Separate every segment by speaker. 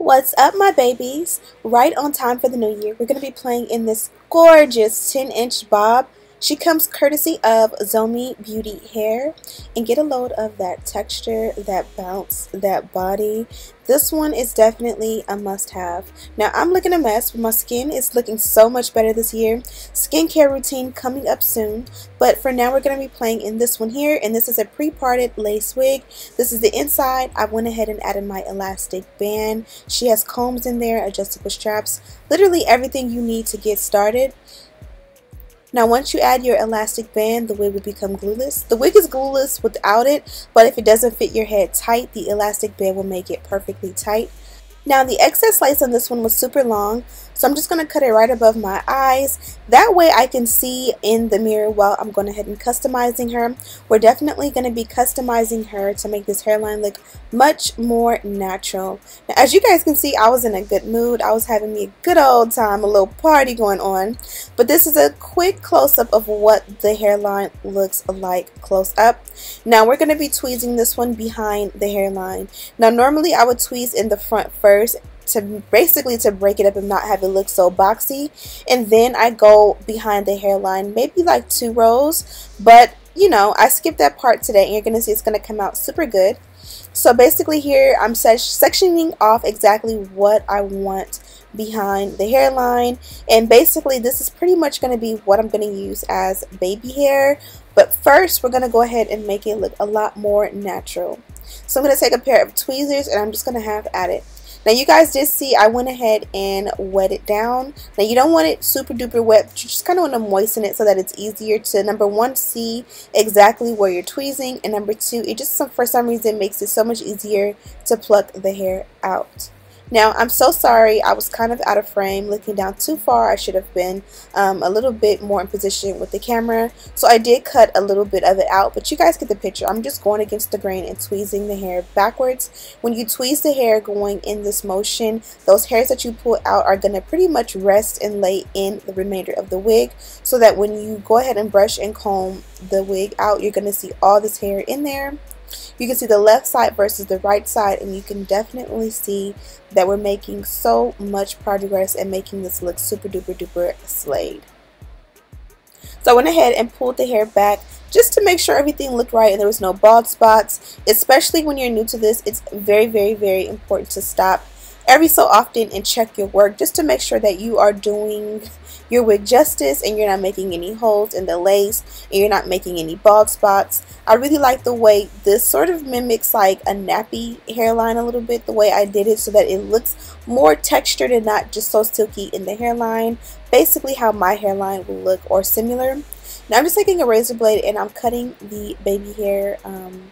Speaker 1: What's up my babies? Right on time for the new year, we're going to be playing in this gorgeous 10 inch bob she comes courtesy of Zhuomei Beauty Hair and get a load of that texture, that bounce, that body. This one is definitely a must-have. Now I'm looking a mess, but my skin is looking so much better this year. Skincare routine coming up soon, but for now we're going to be playing in this one here, and this is a pre-parted lace wig. This is the inside. I went ahead and added my elastic band. She has combs in there, adjustable straps, literally everything you need to get started. Now once you add your elastic band, the wig will become glueless. The wig is glueless without it, but if it doesn't fit your head tight, the elastic band will make it perfectly tight. Now the excess lace on this one was super long, so I'm just going to cut it right above my eyes. That way I can see in the mirror while I'm going ahead and customizing her. We're definitely going to be customizing her to make this hairline look much more natural. Now as you guys can see, I was in a good mood. I was having me a good old time, a little party going on. But this is a quick close-up of what the hairline looks like close up. Now we're going to be tweezing this one behind the hairline. Now normally I would tweeze in the front first first to basically to break it up and not have it look so boxy. And then I go behind the hairline maybe like two rows. But you know I skipped that part today and you're gonna see it's gonna come out super good. So basically here I'm sectioning off exactly what I want behind the hairline. And basically this is pretty much going to be what I'm going to use as baby hair. But first we're going to go ahead and make it look a lot more natural. So I'm going to take a pair of tweezers and I'm just going to have at it now you guys did see I went ahead and wet it down. Now you don't want it super duper wet, but you just kind of want to moisten it so that it's easier to number one see exactly where you're tweezing and number two it just for some reason makes it so much easier to pluck the hair out. Now, I'm so sorry. I was kind of out of frame, looking down too far. I should have been um, a little bit more in position with the camera. So I did cut a little bit of it out, but you guys get the picture. I'm just going against the grain and tweezing the hair backwards. When you tweeze the hair going in this motion, those hairs that you pull out are going to pretty much rest and lay in the remainder of the wig so that when you go ahead and brush and comb the wig out, you're going to see all this hair in there. You can see the left side versus the right side and you can definitely see that we're making so much progress and making this look super duper duper slayed. So I went ahead and pulled the hair back just to make sure everything looked right and there was no bald spots. Especially when you're new to this, it's very, very, very important to stop every so often and check your work just to make sure that you are doing your wig justice and you're not making any holes in the lace and you're not making any bald spots. I really like the way this sort of mimics like a nappy hairline a little bit, the way I did it so that it looks more textured and not just so silky in the hairline. Basically how my hairline will look or similar. Now I'm just taking a razor blade and I'm cutting the baby hair um,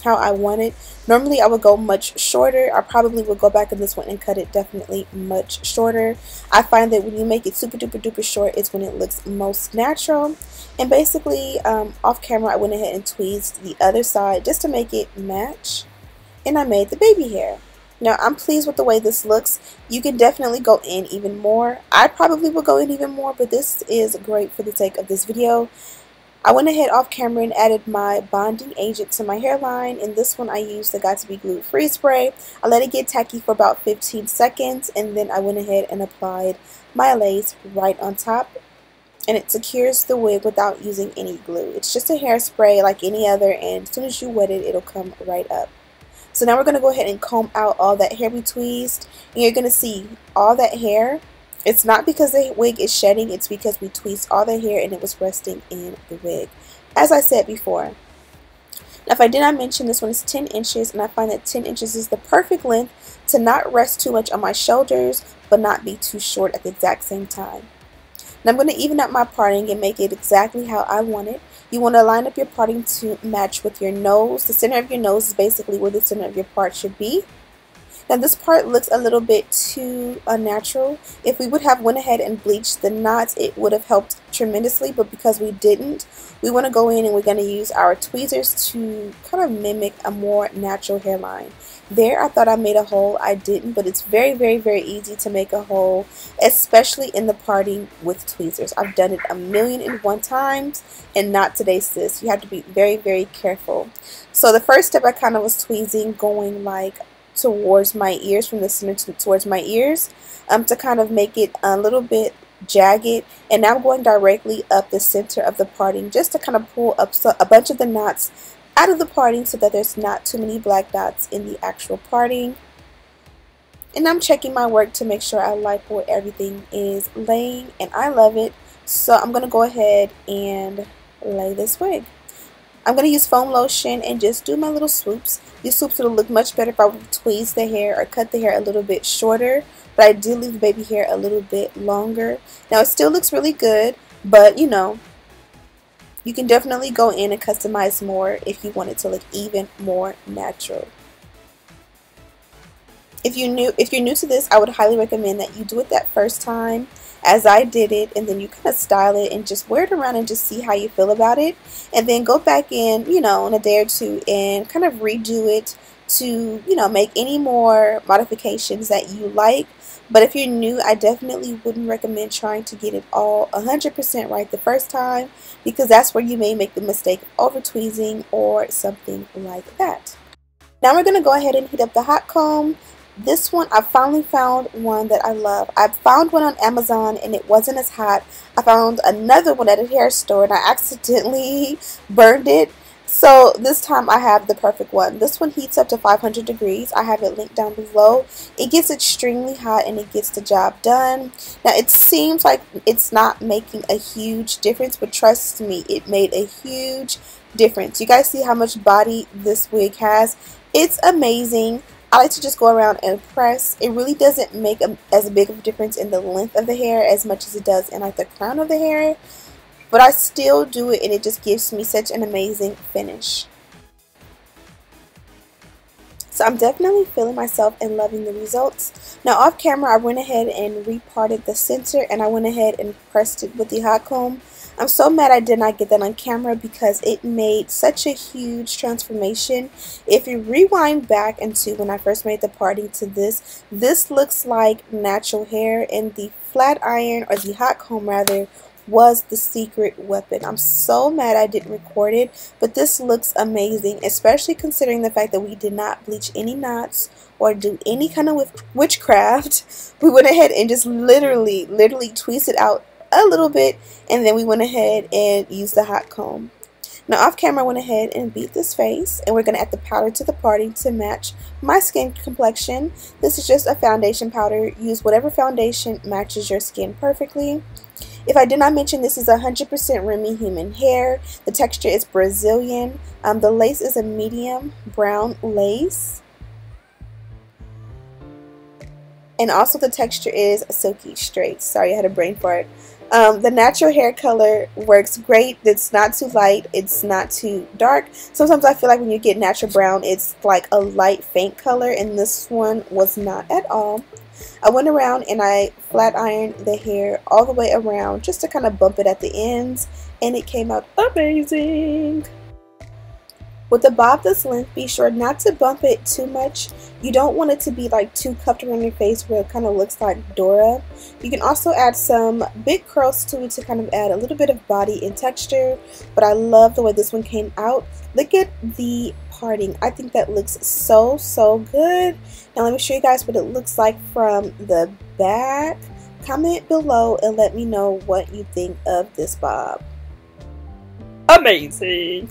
Speaker 1: how I want it. Normally I would go much shorter. I probably would go back in this one and cut it definitely much shorter. I find that when you make it super duper duper short, it's when it looks most natural. And basically, um, off camera, I went ahead and tweezed the other side just to make it match. And I made the baby hair. Now, I'm pleased with the way this looks. You can definitely go in even more. I probably will go in even more, but this is great for the sake of this video. I went ahead off camera and added my bonding agent to my hairline. In this one I used the Got2b Glue Free Spray. I let it get tacky for about 15 seconds and then I went ahead and applied my lace right on top and it secures the wig without using any glue. It's just a hairspray like any other and as soon as you wet it, it'll come right up. So now we're going to go ahead and comb out all that hair we tweezed and you're going to see all that hair it's not because the wig is shedding, it's because we tweezed all the hair and it was resting in the wig. As I said before. Now if I did not mention, this one is 10 inches and I find that 10 inches is the perfect length to not rest too much on my shoulders but not be too short at the exact same time. Now I'm going to even up my parting and make it exactly how I want it. You want to line up your parting to match with your nose. The center of your nose is basically where the center of your part should be. Now this part looks a little bit too unnatural. If we would have went ahead and bleached the knots, it would have helped tremendously, but because we didn't, we want to go in and we're going to use our tweezers to kind of mimic a more natural hairline. There, I thought I made a hole. I didn't, but it's very, very, very easy to make a hole, especially in the parting with tweezers. I've done it a million and one times, and not today, sis. You have to be very, very careful. So the first step, I kind of was tweezing, going like towards my ears, from the center towards my ears, um, to kind of make it a little bit jagged. And now I'm going directly up the center of the parting just to kind of pull up a bunch of the knots out of the parting so that there's not too many black dots in the actual parting. And I'm checking my work to make sure I like where everything is laying and I love it. So I'm going to go ahead and lay this wig. I'm going to use foam lotion and just do my little swoops. These swoops will look much better if I would tweeze the hair or cut the hair a little bit shorter. But I did leave the baby hair a little bit longer. Now it still looks really good, but you know, you can definitely go in and customize more if you want it to look even more natural. If you new if you're new to this, I would highly recommend that you do it that first time as I did it and then you kind of style it and just wear it around and just see how you feel about it and then go back in, you know, in a day or two and kind of redo it to, you know, make any more modifications that you like. But if you're new, I definitely wouldn't recommend trying to get it all 100% right the first time because that's where you may make the mistake of over tweezing or something like that. Now we're going to go ahead and heat up the hot comb this one, I finally found one that I love. I found one on Amazon and it wasn't as hot. I found another one at a hair store and I accidentally burned it. So this time I have the perfect one. This one heats up to 500 degrees. I have it linked down below. It gets extremely hot and it gets the job done. Now it seems like it's not making a huge difference, but trust me, it made a huge difference. You guys see how much body this wig has? It's amazing. I like to just go around and press. It really doesn't make a, as big of a difference in the length of the hair as much as it does in like the crown of the hair. But I still do it and it just gives me such an amazing finish. So I'm definitely feeling myself and loving the results. Now off camera I went ahead and reparted the center and I went ahead and pressed it with the hot comb. I'm so mad I did not get that on camera because it made such a huge transformation. If you rewind back into when I first made the party to this, this looks like natural hair and the flat iron or the hot comb rather was the secret weapon. I'm so mad I didn't record it, but this looks amazing, especially considering the fact that we did not bleach any knots or do any kind of witchcraft. We went ahead and just literally, literally tweezed it out a little bit and then we went ahead and used the hot comb. Now off camera I went ahead and beat this face and we're going to add the powder to the parting to match my skin complexion. This is just a foundation powder. Use whatever foundation matches your skin perfectly. If I did not mention, this is 100% Remy human hair. The texture is Brazilian. Um, the lace is a medium brown lace. And also the texture is silky straight. Sorry, I had a brain fart. Um, the natural hair color works great. It's not too light. It's not too dark. Sometimes I feel like when you get natural brown, it's like a light faint color. And this one was not at all. I went around and I flat ironed the hair all the way around just to kind of bump it at the ends. And it came out amazing. With a bob this length, be sure not to bump it too much. You don't want it to be like too comfortable on your face where it kind of looks like Dora. You can also add some big curls to it to kind of add a little bit of body and texture. But I love the way this one came out. Look at the parting. I think that looks so, so good. Now let me show you guys what it looks like from the back. Comment below and let me know what you think of this bob. Amazing!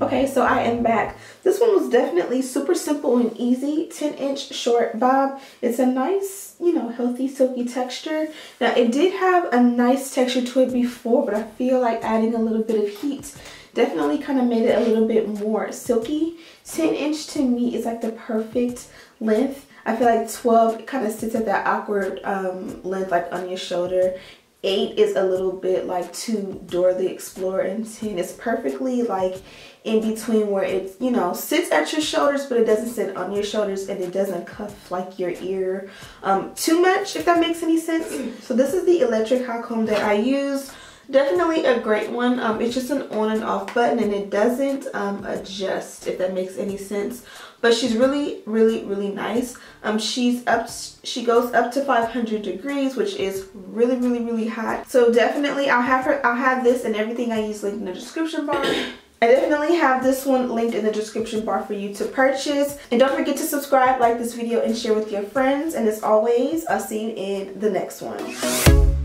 Speaker 1: Okay, so I am back. This one was definitely super simple and easy. 10 inch short bob. It's a nice, you know, healthy silky texture. Now it did have a nice texture to it before, but I feel like adding a little bit of heat definitely kind of made it a little bit more silky. 10 inch to me is like the perfect length. I feel like 12 kind of sits at that awkward um, length like on your shoulder 8 is a little bit like 2 Dora the Explorer and 10 is perfectly like in between where it, you know, sits at your shoulders but it doesn't sit on your shoulders and it doesn't cuff like your ear um, too much if that makes any sense. So this is the electric hot comb that I use. Definitely a great one. Um, it's just an on and off button and it doesn't um, adjust if that makes any sense but she's really really really nice um she's up she goes up to 500 degrees which is really really really hot so definitely i'll have her i'll have this and everything i use linked in the description bar I definitely have this one linked in the description bar for you to purchase. And don't forget to subscribe, like this video, and share with your friends. And as always, I'll see you in the next one.